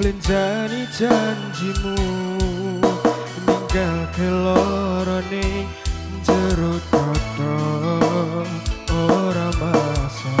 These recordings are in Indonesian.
Plentani janjimu Ninggal kelorone Jero toto Ora masa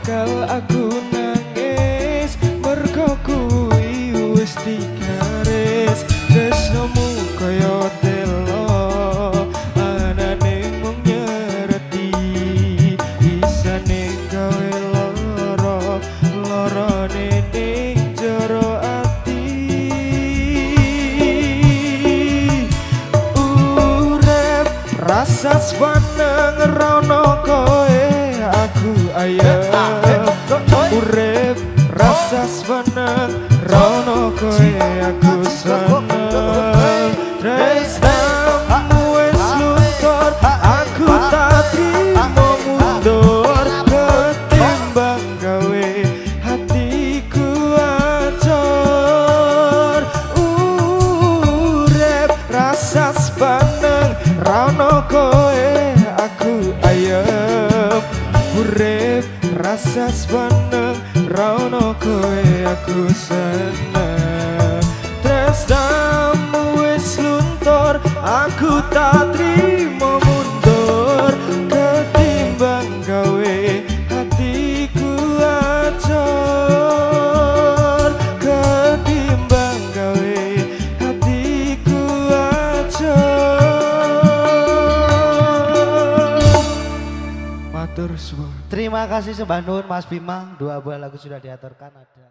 bakal aku nangis Mergo kui wis digaris Tresnomu kaya telo Anane mung nyereti Isane gawe loro Loro nene jero ati Urep rasa swaneng rono koe, Aku ayah urip rasa seneng rono koe aku seneng tresnamu wis luntur aku tak trimo mundur ketimbang gawe hatiku acor urip uh, rasa seneng rono koe aku ayem urip uh, rasa seneng Rauno kowe aku seneng Tresnamu wis luntur Aku tatri Terima kasih sembah Nur Mas Bima. Dua buah lagu sudah diaturkan ada.